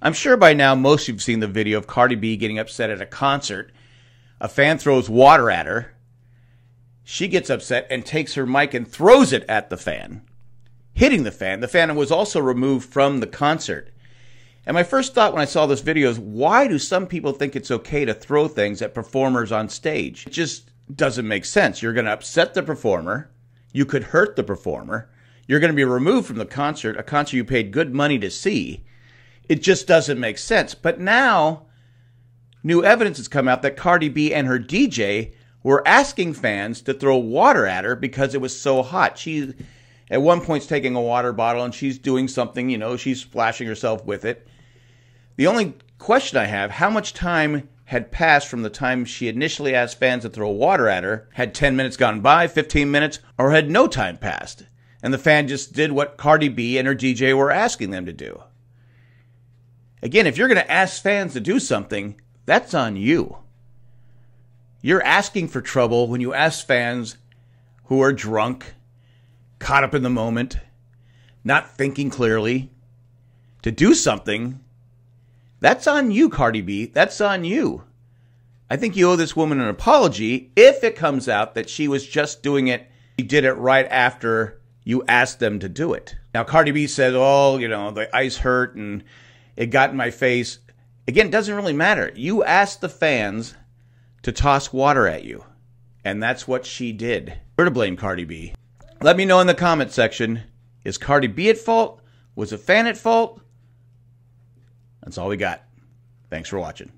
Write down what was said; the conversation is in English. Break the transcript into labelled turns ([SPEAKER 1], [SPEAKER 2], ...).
[SPEAKER 1] I'm sure by now most of you have seen the video of Cardi B getting upset at a concert. A fan throws water at her. She gets upset and takes her mic and throws it at the fan, hitting the fan. The fan was also removed from the concert. And my first thought when I saw this video is why do some people think it's okay to throw things at performers on stage? It just doesn't make sense. You're going to upset the performer. You could hurt the performer. You're going to be removed from the concert, a concert you paid good money to see. It just doesn't make sense. But now, new evidence has come out that Cardi B and her DJ were asking fans to throw water at her because it was so hot. She, at one point, is taking a water bottle and she's doing something, you know, she's splashing herself with it. The only question I have how much time had passed from the time she initially asked fans to throw water at her? Had 10 minutes gone by, 15 minutes, or had no time passed? And the fan just did what Cardi B and her DJ were asking them to do. Again, if you're going to ask fans to do something, that's on you. You're asking for trouble when you ask fans who are drunk, caught up in the moment, not thinking clearly, to do something. That's on you, Cardi B. That's on you. I think you owe this woman an apology if it comes out that she was just doing it. She did it right after you asked them to do it. Now, Cardi B said, oh, you know, the ice hurt and it got in my face. Again, it doesn't really matter. You asked the fans to toss water at you. And that's what she did. We're to blame Cardi B. Let me know in the comment section is Cardi B at fault? Was a fan at fault? That's all we got. Thanks for watching.